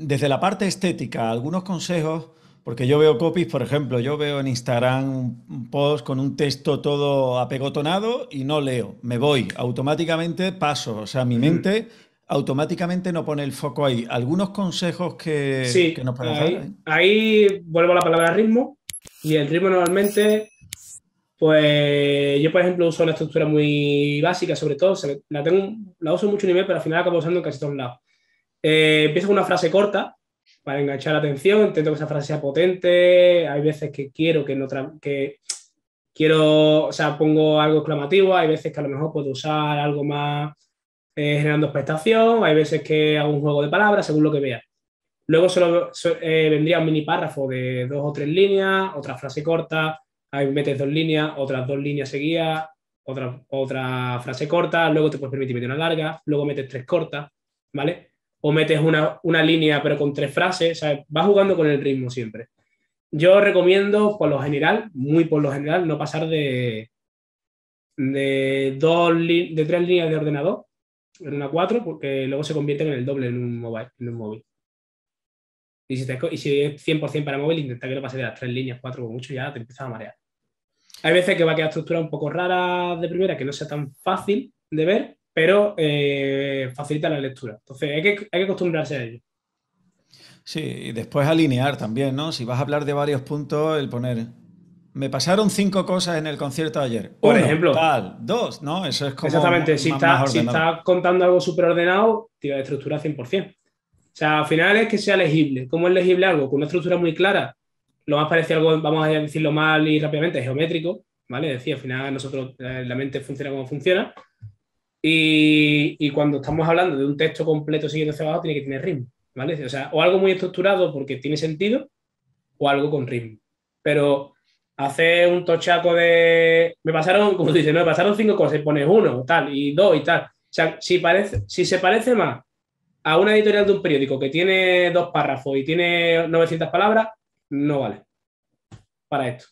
desde la parte estética, algunos consejos, porque yo veo copies, por ejemplo, yo veo en Instagram un post con un texto todo apegotonado y no leo, me voy, automáticamente paso, o sea, mi mente automáticamente no pone el foco ahí. ¿Algunos consejos que, nos pueden ahí, dar? Ahí vuelvo a la palabra ritmo, y el ritmo normalmente pues yo, por ejemplo, uso una estructura muy básica, sobre todo, la, tengo, la uso mucho email, pero al final acabo usando en casi todos lados. Eh, empiezo con una frase corta para enganchar la atención, intento que esa frase sea potente, hay veces que quiero que no que quiero, o sea, pongo algo exclamativo, hay veces que a lo mejor puedo usar algo más eh, generando expectación, hay veces que hago un juego de palabras, según lo que vea. Luego solo eh, vendría un mini párrafo de dos o tres líneas, otra frase corta, ahí metes dos líneas, otras dos líneas seguidas, otra, otra frase corta, luego te puedes permitir meter una larga, luego metes tres cortas, ¿vale? O metes una, una línea pero con tres frases, ¿sabes? Vas jugando con el ritmo siempre. Yo recomiendo, por lo general, muy por lo general, no pasar de, de, dos de tres líneas de ordenador en una cuatro, porque luego se convierte en el doble en un, mobile, en un móvil. Y si, y si es 100% para móvil, intenta que no pase de las tres líneas, cuatro o mucho, ya te empieza a marear. Hay veces que va a quedar estructura un poco rara de primera, que no sea tan fácil de ver, pero eh, facilita la lectura. Entonces hay que, hay que acostumbrarse a ello. Sí, y después alinear también, ¿no? Si vas a hablar de varios puntos, el poner. Me pasaron cinco cosas en el concierto de ayer. Por ejemplo. Tal, dos, ¿no? Eso es como. Exactamente. si estás está contando algo súper ordenado, tira de estructura 100%. O sea, al final es que sea legible. ¿Cómo es legible algo? Con una estructura muy clara lo más parecido algo, vamos a decirlo mal y rápidamente, geométrico, ¿vale? Es decir, al final nosotros, eh, la mente funciona como funciona. Y, cuando estamos hablando de un texto completo siguiendo hacia abajo, tiene que tener ritmo, ¿vale? O sea, o algo muy estructurado porque tiene sentido, o algo con ritmo. Pero hacer un tochaco de. Me pasaron, como dice, no, me pasaron cinco cosas, y pones uno, tal, y dos y tal. O sea, si, parece, si se parece más a una editorial de un periódico que tiene dos párrafos y tiene 900 palabras, no vale para esto.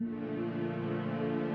thank you